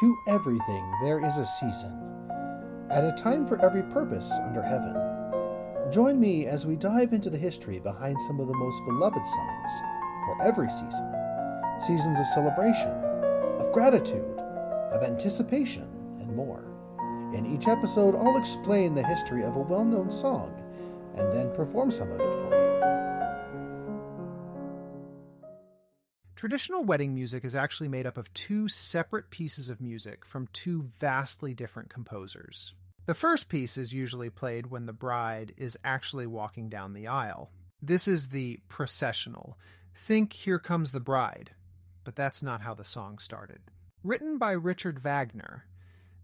To everything there is a season, and a time for every purpose under heaven. Join me as we dive into the history behind some of the most beloved songs for every season seasons of celebration, of gratitude, of anticipation, and more. In each episode, I'll explain the history of a well known song and then perform some of it for you. Traditional wedding music is actually made up of two separate pieces of music from two vastly different composers. The first piece is usually played when the bride is actually walking down the aisle. This is the processional. Think Here Comes the Bride, but that's not how the song started. Written by Richard Wagner,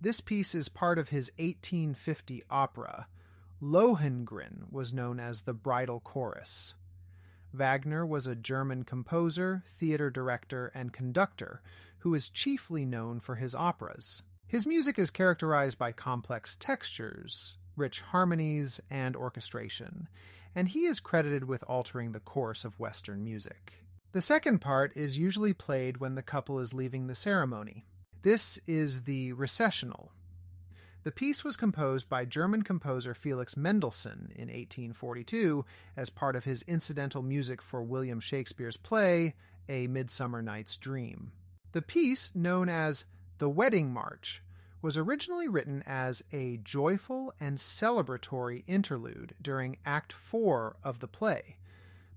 this piece is part of his 1850 opera. Lohengrin was known as the bridal chorus. Wagner was a German composer, theater director, and conductor who is chiefly known for his operas. His music is characterized by complex textures, rich harmonies, and orchestration, and he is credited with altering the course of Western music. The second part is usually played when the couple is leaving the ceremony. This is the recessional, the piece was composed by German composer Felix Mendelssohn in 1842 as part of his incidental music for William Shakespeare's play, A Midsummer Night's Dream. The piece, known as The Wedding March, was originally written as a joyful and celebratory interlude during Act 4 of the play,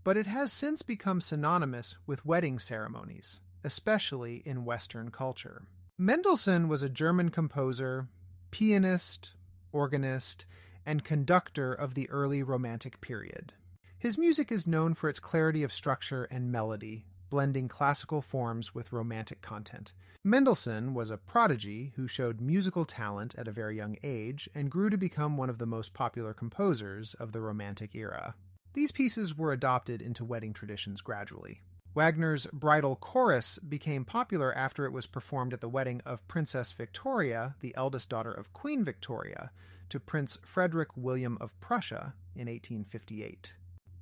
but it has since become synonymous with wedding ceremonies, especially in Western culture. Mendelssohn was a German composer, pianist, organist, and conductor of the early Romantic period. His music is known for its clarity of structure and melody, blending classical forms with romantic content. Mendelssohn was a prodigy who showed musical talent at a very young age and grew to become one of the most popular composers of the Romantic era. These pieces were adopted into wedding traditions gradually. Wagner's bridal chorus became popular after it was performed at the wedding of Princess Victoria, the eldest daughter of Queen Victoria, to Prince Frederick William of Prussia in 1858.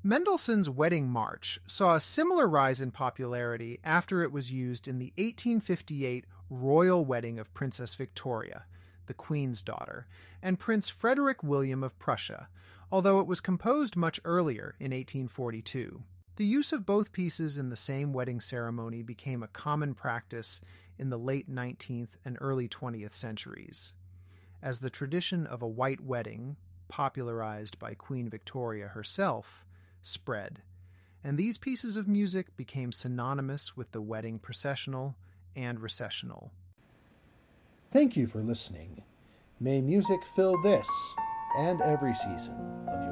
Mendelssohn's Wedding March saw a similar rise in popularity after it was used in the 1858 royal wedding of Princess Victoria, the Queen's daughter, and Prince Frederick William of Prussia, although it was composed much earlier in 1842. The use of both pieces in the same wedding ceremony became a common practice in the late 19th and early 20th centuries. As the tradition of a white wedding, popularized by Queen Victoria herself, spread, and these pieces of music became synonymous with the wedding processional and recessional. Thank you for listening. May music fill this and every season of